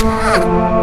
Música